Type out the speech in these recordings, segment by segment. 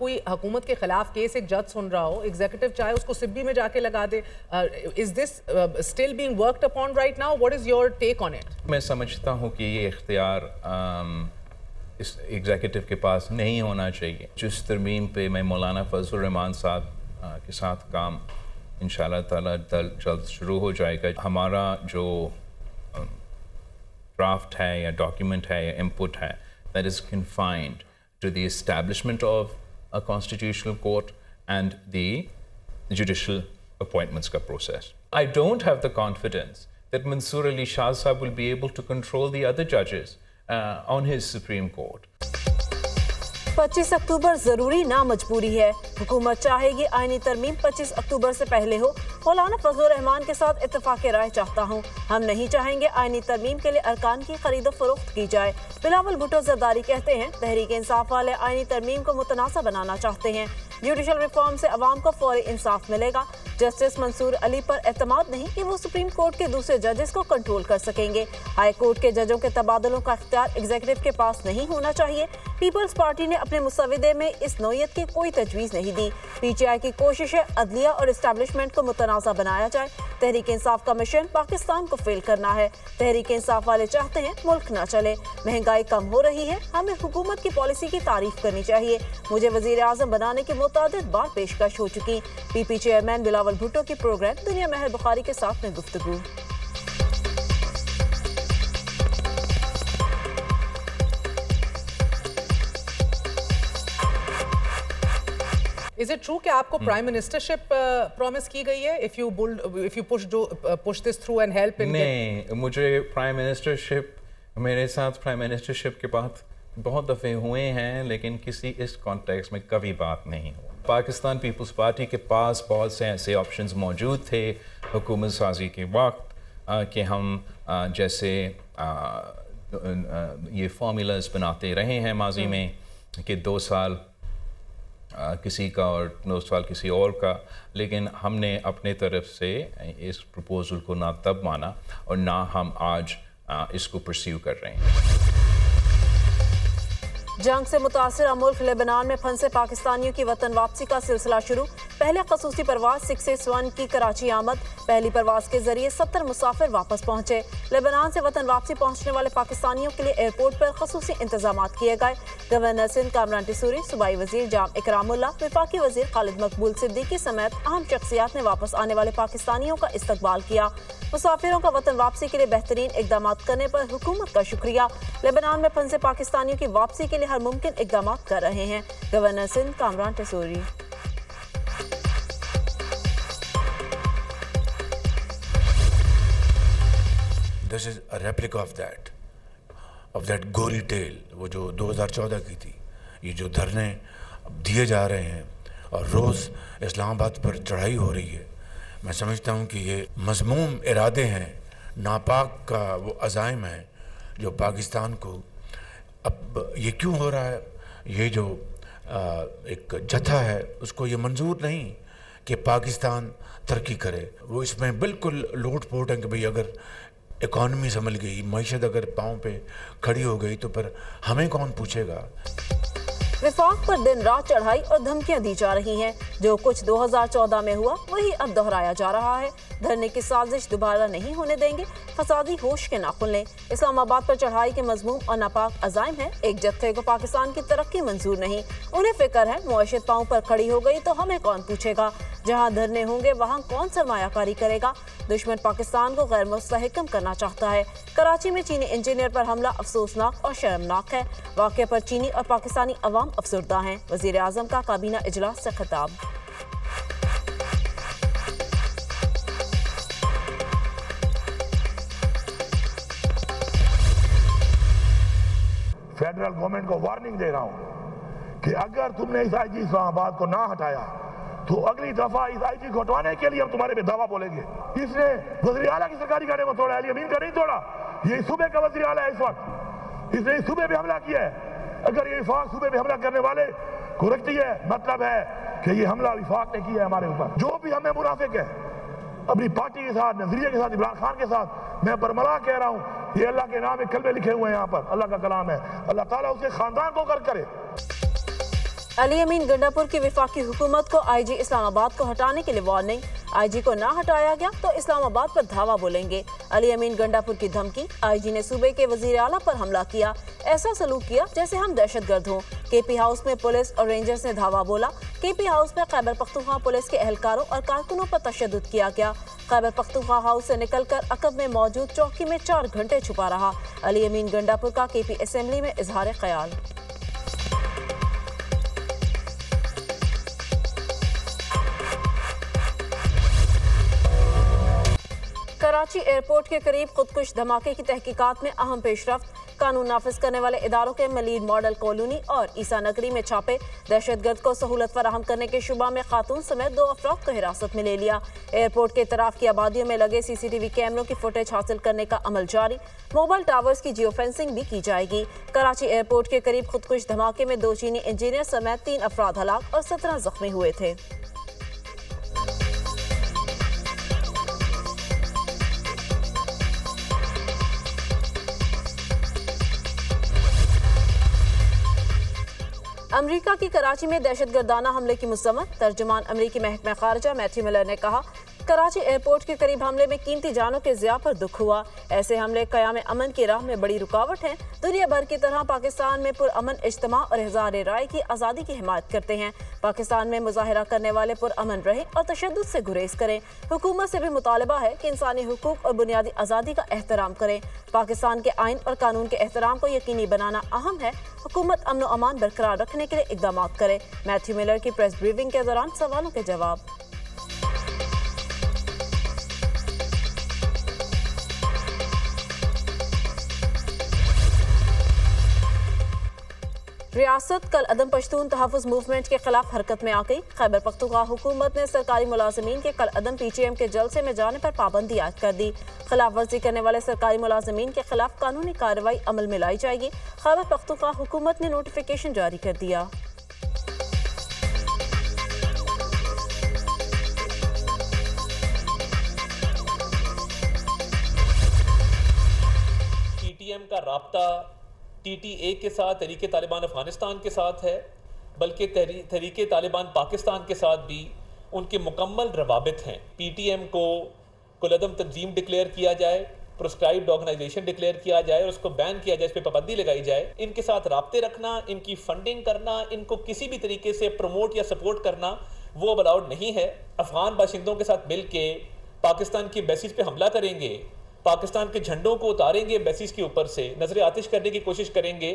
कोई हुकूमत के खिलाफ केस एक जज सुन रहा हो एग्जीक्यूटिव चाहे उसको सिब्बी में जाके लगा दे is this still being worked upon right now what is your take on it मैं समझता हूँ कि ये इख्तियार um, इस एग्जीक्यूटिव के पास नहीं होना चाहिए। जिस तरमीम पे मैं मौलाना फजल रहमान साहब uh, के साथ काम इन ताला जल्द शुरू हो जाएगा। हमारा जो ड्राफ्ट um, है या डॉक्यूमेंट है या इनपुट है that is confined to the establishment of a constitutional court and the judicial appointments process. I don't have the confidence that Mansoor Ali Shah will be able to control the other judges uh, on his Supreme Court. 25 अक्टूबर ज़रूरी ना मजबूरी है। हुकूमत चाहेगी आईनी तरमीम 25 अक्टूबर से पहले हो। मौलाना फजल रहमान के साथ इतफाक राय चाहता हूँ। हम नहीं चाहेंगे आईनी तरमीम के लिए अरकान की खरीद फरोख्त की जाए। बिलावल भुटो जरदारी कहते हैं, तहरीक इंसाफ वाले आईनी तरमीम को मुतनासा बनाना चाहते हैं। जुडिशल रिफॉर्म से अवाम को फौरी इंसाफ मिलेगा। जस्टिस मंसूर अली पर एतमाद नहीं कि वो सुप्रीम कोर्ट के दूसरे जजेस को कंट्रोल कर सकेंगे। हाई कोर्ट के जजों के तबादलों का अख्तियार एग्जीक्यूटिव के पास नहीं होना चाहिए। पीपल्स पार्टी ने अपने मुसविदे में इस नोयत की कोई तजवीज़ नहीं दी। पीटीआई की कोशिश है अदलिया और इस्टेब्लिशमेंट को मुतनाज़ा बनाया जाए। तहरीक इंसाफ का मिशन पाकिस्तान को फेल करना है। तहरीक इंसाफ वाले चाहते हैं मुल्क न चले। महँगाई कम हो रही है। हमें हुकूमत की पॉलिसी की तारीफ़ करनी चाहिए। मुझे वज़ीर आज़म बनाने की मुताद बार पेशकश हो चुकी। P P chairman Bilawal Bhutto की प्रोग्राम दुनिया महर बुखारी के साथ में गुफ्तगू। इज़ इट ट्रू कि आपको प्राइम मिनिस्टरशिप प्रॉमिस की गई है? If you if you push do push this through and help in नहीं मुझे प्राइम मिनिस्टरशिप मेरे साथ प्राइम मिनिस्टरशिप के बाद बहुत दफ़े हुए हैं लेकिन किसी इस कॉन्टेक्स में कभी बात नहीं हुई पाकिस्तान पीपल्स पार्टी के पास बहुत से ऐसे ऑप्शन मौजूद थे हुकूमत साजी के वक्त कि हम आ, जैसे आ, ये फार्मूलाज बनाते रहे हैं माजी हम्म। में कि दो साल आ, किसी का और दो साल किसी और का। लेकिन हमने अपने तरफ़ से इस प्रपोज़ल को ना तब माना और ना हम आज आ, इसको परस्यू कर रहे हैं। जंग से मुतासर मुल्क लेबनान में फंसे पाकिस्तानियों की वतन वापसी का सिलसिला शुरू। पहले खसूसी परवाज सिक्स एस वन की कराची आमद। पहली परवाज के ज़रिए सत्तर मुसाफिर वापस पहुँचे। लेबनान से वतन वापसी पहुँचने वाले पाकिस्तानियों के लिए एयरपोर्ट पर खसूसी इंतज़ाम किए गए। गवर्नर सिंध कामरान टिसूरी सूबाई वज़ीर जाम इकरामुल्ला विफाकी वज़ीर खालिद मकबूल सिद्दीकी समेत अहम शख्सियात ने वापस आने वाले पाकिस्तानियों का इस्तकबाल किया। मुसाफिरों का वतन वापसी के लिए बेहतरीन इकदाम करने पर हुकूमत का शुक्रिया। लेबनान में फंसे पाकिस्तानियों की वापसी के लिए हर मुमकिन इकदाम कर रहे हैं। Governor Sindh Kamran Tessori this is replica of that of that gory tale वो जो 2014 की थी। ये जो धरने दिए जा रहे हैं और रोज़ इस्लामाबाद पर चढ़ाई हो रही है। मैं समझता हूँ कि ये मजमूम इरादे हैं, नापाक का वो अज़ाइम है, जो पाकिस्तान को अब ये क्यों हो रहा है? ये जो एक जथा है, उसको ये मंजूर नहीं कि पाकिस्तान तरक्की करे। वो इसमें बिल्कुल लोट पोट है कि भाई अगर इकॉनमी संभल गई, मीशत अगर पाँव पे खड़ी हो गई तो फिर हमें कौन पूछेगा? विफाक पर दिन रात चढ़ाई और धमकियाँ दी जा रही हैं। जो कुछ 2014 में हुआ, वही अब दोहराया जा रहा है। धरने की साजिश दोबारा नहीं होने देंगे। फसादी होश के नाखुन लें। इस्लामाबाद पर चढ़ाई के मजमूम और नापाक अजायम है। एक जत्थे को पाकिस्तान की तरक्की मंजूर नहीं। उन्हें फ़िक्र है मुआशत पाँव पर खड़ी हो गई तो हमें कौन पूछेगा? जहाँ धरने होंगे, वहाँ कौन सरमायाकारी करेगा? दुश्मन पाकिस्तान को गैर मुस्तकम करना चाहता है। कराची में चीनी इंजीनियर पर हमला अफसोसनाक और शर्मनाक है। वाक़े पर चीनी और पाकिस्तानी अवाम अफसरदा हैं। वज़ीर अजम का काबीना इजलास से खिताब। फेडरल गवर्नमेंट को वार्निंग दे रहा हूँ कि अगर तुमने इस आईजी इस्लामाबाद को ना हटाया तो अगली दफ़ा इस आईजी को हटवाने के लिए हम तुम्हारे पे दावा बोलेंगे। इसने वजी आला की सरकारी गाड़ी को तोड़ा, अली अमीन का नहीं तोड़ा। ये सूबे का वजी आला है इस वक्त। इसने इस सूबे पे हमला किया है। अगर ये विफाक सूबे पे हमला करने वाले को रखती है मतलब है कि ये हमला विफाक ने किया है हमारे ऊपर। जो भी हमें मुनाफिक है अपनी पार्टी के साथ, नज़रिए के साथ, इमरान खान के साथ, मैं बरमला कह रहा हूँ, ये अल्लाह के नाम एक कल में लिखे हुए हैं यहाँ पर, अल्लाह का कलाम है। अल्लाह ताला उसके खानदान को कर करे अली अमीन गंडापुर की विफाकी हुकूमत को आईजी इस्लामाबाद को हटाने के लिए वार्निंग आईजी को ना हटाया गया तो इस्लामाबाद पर धावा बोलेंगे। अली अमीन गंडापुर की धमकी। आईजी ने सूबे के वज़ीर आला पर हमला किया। ऐसा सलूक किया जैसे हम दहशत गर्द हों। केपी हाउस में पुलिस और रेंजर्स ने धावा बोला। केपी हाउस में खैबर पख्तूनख्वा पुलिस के एहलकारों और कारकुनों पर तशद किया गया। खैबर पख्तूनख्वा हाउस से निकलकर अकब में मौजूद चौकी में चार घंटे छुपा रहा। अली अमीन गंडापुर का केपी असेंबली में इजहार ख्याल कराची एयरपोर्ट के करीब खुदकुश धमाके की तहकीकात में अहम पेशरफ कानून नाफिज करने वाले इदारों के मलीद मॉडल कॉलोनी और ईसा नगरी में छापे। दहशत गर्द को सहूलत फराहम करने के शुबा में खातून समेत दो अफराद को हिरासत में ले लिया। एयरपोर्ट के तरफ़ की आबादियों में लगे सीसीटीवी कैमरों की फुटेज हासिल करने का अमल जारी। मोबाइल टावर्स की जियो फेंसिंग भी की जाएगी। कराची एयरपोर्ट के करीब खुदकुश धमाके में दो चीनी इंजीनियर समेत तीन अफराद हलाक और सत्रह जख्मी हुए थे। अमरीका की कराची में दहशत गर्दाना हमले की मुसम्मत। तर्जमान अमरीकी महकमा खारजा मैथ्यू मिलर ने कहा कराची एयरपोर्ट के करीब हमले में कीमती जानों के ज़िया पर दुख हुआ। ऐसे हमले क्याम अमन की राह में बड़ी रुकावट हैं। दुनिया भर की तरह पाकिस्तान में पुरअमन इज्तम और हज़ार राय की आज़ादी की हिमायत करते हैं। पाकिस्तान में मुजाहरा करने वाले पुरअमन रहें और तशद से गुरेज करें। हुकूमत से भी मुतालबा है कि इंसानी हकूक और बुनियादी आज़ादी का एहतराम करें। पाकिस्तान के आइन और कानून के एहतराम को यकीनी बनाना अहम है। हुकूमत अमन अमान बरकरार रखने के लिए इकदाम करे। मैथ्यू मिलर की प्रेस ब्रीफिंग के दौरान सवालों के जवाब। रियासत कल अदम पश्तून तहफ़ मूवमेंट के खिलाफ हरकत में आ गई। खैबर पख्तूनख्वा हुकूमत ने सरकारी मुलाजमीन के कल अदम पी टी एम के जलसे में जाने पर पाबंदी आयद कर दी। खिलाफ वर्जी करने वाले सरकारी मुलाजमीन के खिलाफ कानूनी कार्रवाई अमल में लाई जाएगी। खैबर पख्तूनख्वा हुकूमत ने नोटिफिकेशन जारी कर दिया। का रबता टीटीए के साथ, तरीके तालिबान अफ़गानिस्तान के साथ है, बल्कि तरीके तालिबान पाकिस्तान के साथ भी उनके मुकम्मल रवाबित हैं। पी टी एम को कुलदम तंजीम डिक्लेयर किया जाए, प्रोस्क्राइब्ड ऑर्गेनाइजेशन डिक्लेयर किया जाए और उसको बैन किया जाए, इस पर पाबंदी लगाई जाए। इनके साथ रबते रखना, इनकी फंडिंग करना, इनको किसी भी तरीके से प्रमोट या सपोर्ट करना, वो अब अलाउड नहीं है। अफगान बाशिंदों के साथ मिल के पाकिस्तान की बेसिस पे हमला करेंगे। पाकिस्तान के झंडों को उतारेंगे बेसिस के ऊपर से नज़र आतिश करने की कोशिश करेंगे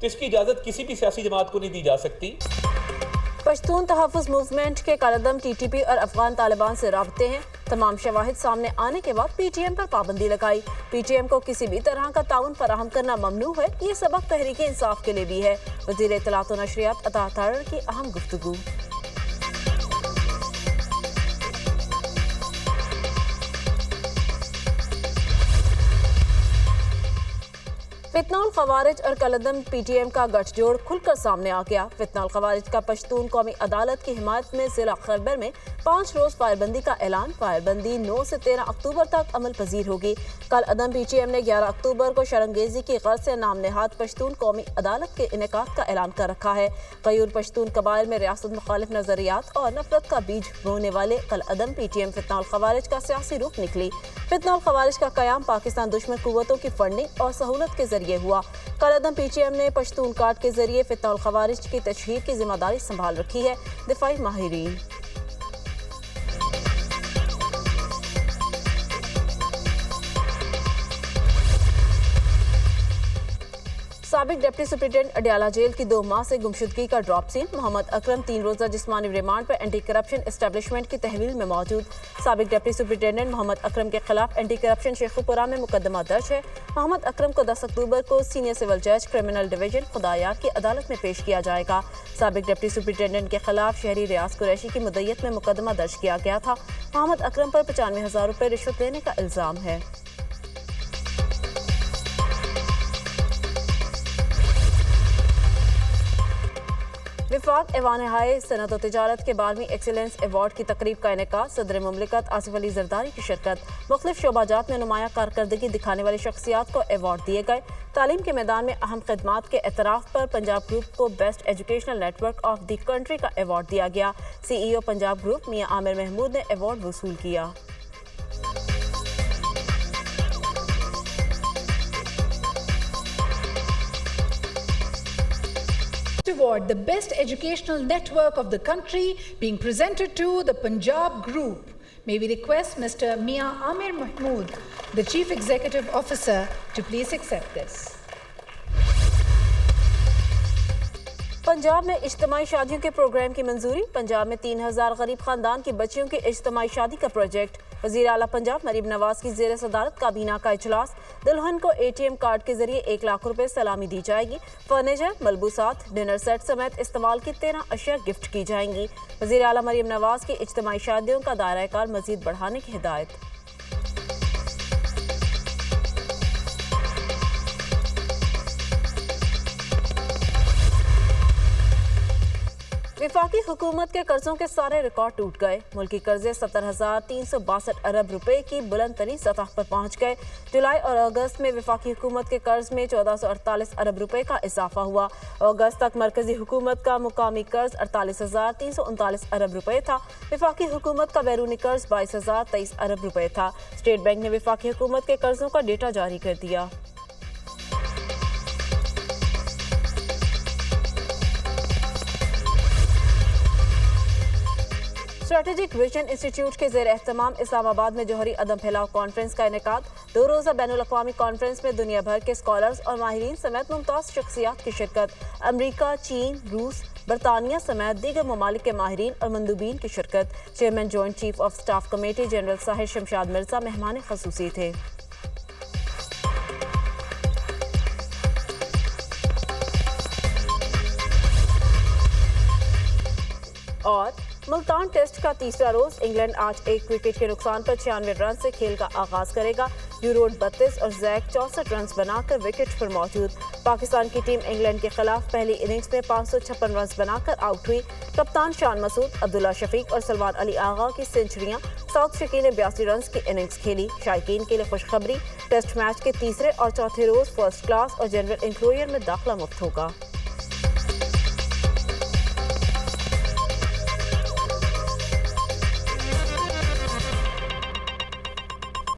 तो इसकी इजाज़त किसी भी सियासी जमात को नहीं दी जा सकती। पश्तून तहफ़ मूवमेंट के कलदम टी टी पी और अफगान तालिबान से रबते हैं। तमाम शवाहिद सामने आने के बाद पी टी एम पर पाबंदी लगाई। पी टी एम को किसी भी तरह का ताउन फराहम करना ममनू है, ये सबक तहरीक इंसाफ के लिए भी है। वज़ीर इतलात नशरियात अता की अहम गुफ्तु फितनाउल खवारिज और कलदम पीटीएम का गठजोड़ खुलकर सामने आ गया। फितनाल खवारिज का पश्तून कौमी अदालत की हिमायत में जिला खरबर में पाँच रोज फायरबंदी का ऐलान। फायरबंदी नौ से तेरह अक्टूबर तक अमल पजीर होगी। कल अदम पी टी एम ने ग्यारह अक्टूबर को शरंगेजी की गर्ज से नाम नहाद पश्तून कौमी अदालत के इनका का ऐलान कर रखा है। कयूर पश्तून कबाइल में रियासत मुखालिफ नजरियात और नफरत का बीज बोने वाले कल अदम पी टी एम फितनाउल खवारिज का सियासी रुख निकली। फितनाउल खवारिज का क्याम पाकिस्तान दुश्मन कुतों की फंडिंग और सहूलत के ज़रिए हुआ। कल अदम पी टी एम ने पश्तून कार्ड के ज़रिए फितनाउल खवारिज की तशहर की ज़िम्मेदारी संभाल रखी है। दिफाई माहरीन। सबक डिप्टी सुप्रिटेंडेंट अडियाला जेल की दो माह से गुमशुदगी का ड्रॉप सीन। मोहम्मद अकरम तीन रोजा जिसमानी रिमांड पर एंटी करप्शन एस्टेब्लिशमेंट की तहवील में मौजूद। सबक डिप्टी सुप्रिटेंडेंट मोहम्मद अकरम के खिलाफ एंटी करप्शन शेखुपुरा में मुकदमा दर्ज है। मोहम्मद अकरम को दस अक्टूबर को सीनियर सिविल जज क्रिमिनल डिवीज़न खुदायार की अदालत में पेश किया जाएगा। सबक डिप्टी सुप्रिटेंडेंट के खिलाफ शहरी रियाज कुरैशी की मुदैत में मुकदमा दर्ज किया गया था। मोहम्मद अकरम पर पचानवे हज़ार रुपये रिश्वत लेने का इल्ज़ाम है। विफाक एवान हाय सनत तजारत के बारहवीं एक्सीलेंस एवार्ड की तकरीब का इनका सदर ममलिकत आसिफ अली जरदारी की शिरकत। मुख्तफ शोबाजात में नुमाया कारकर्दगी दिखाने वाली शख्सियात को एवार्ड दिए गए। तालीम के मैदान में अहम खदमात के एतराफ़ पर पंजाब ग्रुप को best educational network of the country का एवार्ड दिया गया। सी ई ओ पंजाब ग्रुप मियाँ आमिर महमूद ने एवार्ड वसूल किया। Award, the best educational network of the country, being presented to the Punjab Group. May we request Mr. Mia Amir Mahmood, the Chief Executive Officer, to please accept this. Punjab में इज्तमाही शादियों के programme की मंजूरी पंजाब में तीन हज़ार गरीब खानदान की बच्चियों की इज्तमाही शादी का प्रोजेक्ट वज़ीर अला पंजाब मरीम नवाज़ की जेर सदारत काबीना का अजलास दुल्हन को ए टी एम कार्ड के ज़रिए एक लाख रुपये सलामी दी जाएगी। फर्नीचर, मलबूसात, डिनर सेट समेत इस्तेमाल की तेरह अशिया गिफ्ट की जाएँगी। वजी अला मरीम नवाज़ की इज्तमाही शादियों का दायरा कार मजीद बढ़ाने की हिदायत। विफाकी हुकूमत के कर्जों के सारे रिकॉर्ड टूट गए। मुल्की कर्जे सत्तर हज़ार तीन सौ बासठ अरब रुपए की बुलंद तरीन सतह पर पहुँच गए। जुलाई और अगस्त में विफाकी हुकूमत के कर्ज में चौदह सौ अड़तालीस अरब रुपए का इजाफा हुआ। अगस्त तक मरकजी हुकूमत का मुकामी कर्ज अड़तालीस हज़ार तीन सौ उनतालीस अरब रुपए था। विफाकी हुकूमत का बैरूनी कर्ज बाईस हज़ार तेईस अरब रुपए था। स्टेट बैंक ने विफाकी हुकूमत के कर्जों का डेटा जारी कर दिया। स्ट्रेटेजिक विजन इंस्टीट्यूट के जेर एहतमाम इस्लामाबाद में जौहरी अदम फैलाव कॉन्फ्रेंस का इनका दो रोज़ा बैन अवी कॉन्फ्रेंस में दुनिया भर के स्कॉलर्स और माहरीन समेत मुमताज़ शख्सियात की शिरकत। अमरीका, चीन, रूस, बरतानिया समेत दीगर ममालिक के माहरीन और मंदूबीन की शिरकत। Chairman joint chief of staff committee general Sahir Shamshad Mirza मेहमान खसूसी थे। और मुल्तान टेस्ट का तीसरा रोज इंग्लैंड आज एक विकेट के नुकसान पर छियानवे रन से खेल का आगाज़ करेगा। यूरोड बत्तीस और जैक चौसठ रन बनाकर विकेट पर मौजूद। पाकिस्तान की टीम इंग्लैंड के खिलाफ पहली इनिंग्स में पाँच सौ छप्पन रन बनाकर आउट हुई। कप्तान शान मसूद, अब्दुल्ला शफीक और सलमान अली आगा की सेंचुरियाँ साउथ शकी ने बयासी रन की इनिंग्स खेली। शायकीन के लिए खुशखबरी। टेस्ट मैच के तीसरे और चौथे रोज फ़र्स्ट क्लास और जनरल इंक्लोयर में दाखिला मुफ़्त होगा।